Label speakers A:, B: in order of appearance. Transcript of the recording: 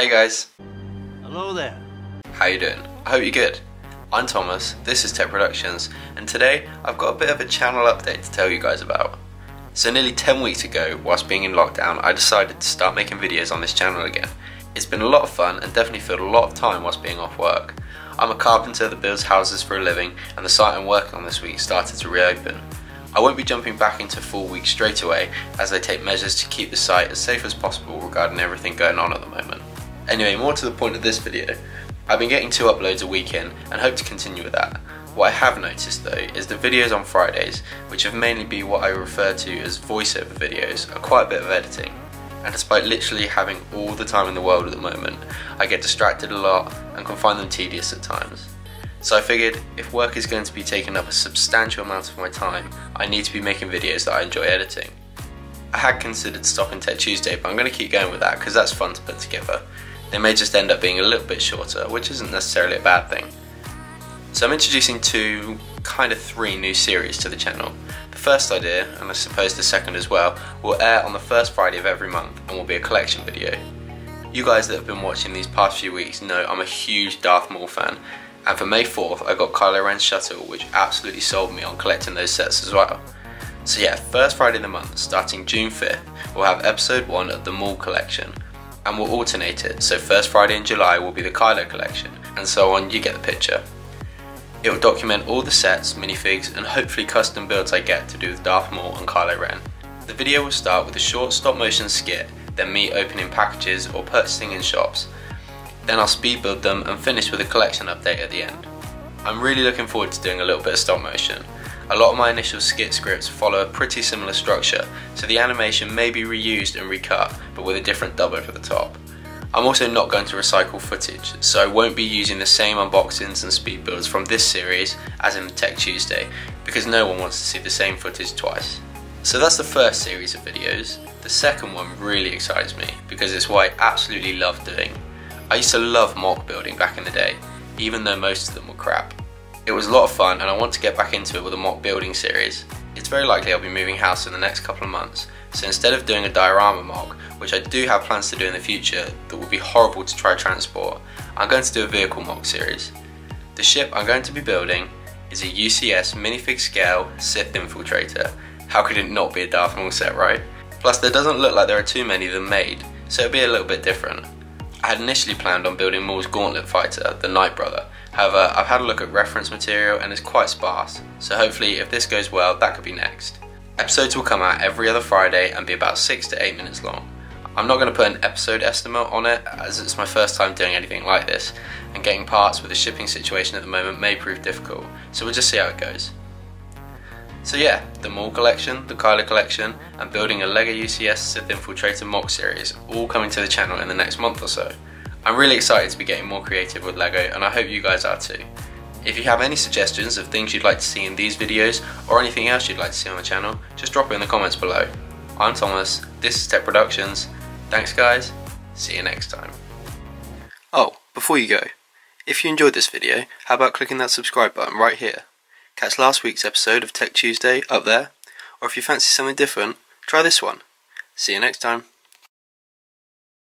A: Hey guys,
B: Hello there.
A: how you doing? I hope you're good. I'm Thomas, this is TEK Productions, and today I've got a bit of a channel update to tell you guys about. So nearly 10 weeks ago, whilst being in lockdown, I decided to start making videos on this channel again. It's been a lot of fun and definitely filled a lot of time whilst being off work. I'm a carpenter that builds houses for a living, and the site I'm working on this week started to reopen. I won't be jumping back into full week straight away as I take measures to keep the site as safe as possible regarding everything going on at the moment. Anyway, more to the point of this video, I've been getting two uploads a week in and hope to continue with that. What I have noticed though is the videos on Fridays, which have mainly been what I refer to as voiceover videos, are quite a bit of editing. And despite literally having all the time in the world at the moment, I get distracted a lot and can find them tedious at times. So I figured if work is going to be taking up a substantial amount of my time, I need to be making videos that I enjoy editing. I had considered stopping Tech Tuesday, but I'm going to keep going with that because that's fun to put together. They may just end up being a little bit shorter, which isn't necessarily a bad thing. So I'm introducing two, kind of three new series to the channel. The first idea, and I suppose the second as well, will air on the first Friday of every month and will be a collection video. You guys that have been watching these past few weeks know I'm a huge Darth Maul fan, and for May 4th I got Kylo Ren's shuttle which absolutely sold me on collecting those sets as well. So yeah, first Friday of the month, starting June 5th, we'll have episode 1 of the Maul collection, and we'll alternate it, so first Friday in July will be the Kylo collection, and so on, you get the picture. It will document all the sets, minifigs, and hopefully custom builds I get to do with Darth Maul and Kylo Ren. The video will start with a short stop motion skit, then me opening packages or purchasing in shops. Then I'll speed build them and finish with a collection update at the end. I'm really looking forward to doing a little bit of stop motion. A lot of my initial skit scripts follow a pretty similar structure, so the animation may be reused and recut, but with a different dub over the top. I'm also not going to recycle footage, so I won't be using the same unboxings and speed builds from this series as in Tech Tuesday, because no one wants to see the same footage twice. So that's the first series of videos. The second one really excites me, because it's what I absolutely love doing. I used to love mock building back in the day, even though most of them were crap. It was a lot of fun and I want to get back into it with a mock building series. It's very likely I'll be moving house in the next couple of months, so instead of doing a diorama mock, which I do have plans to do in the future that would be horrible to try transport, I'm going to do a vehicle mock series. The ship I'm going to be building is a UCS minifig scale Sith infiltrator. How could it not be a Darth Maul set, right? Plus there doesn't look like there are too many of them made, so it'll be a little bit different. I had initially planned on building Maul's gauntlet fighter, the Night Brother. However, I've had a look at reference material and it's quite sparse, so hopefully if this goes well, that could be next. Episodes will come out every other Friday and be about 6 to 8 minutes long. I'm not going to put an episode estimate on it as it's my first time doing anything like this, and getting parts with the shipping situation at the moment may prove difficult, so we'll just see how it goes. So yeah, the Maul collection, the Kylo collection, and building a LEGO UCS Sith Infiltrator mock series, all coming to the channel in the next month or so. I'm really excited to be getting more creative with LEGO and I hope you guys are too. If you have any suggestions of things you'd like to see in these videos or anything else you'd like to see on the channel, just drop it in the comments below. I'm Thomas, this is TEK Productions, thanks guys, see you next time. Oh, before you go, if you enjoyed this video, how about clicking that subscribe button right here? Catch last week's episode of Tech Tuesday up there, or if you fancy something different, try this one. See you next time.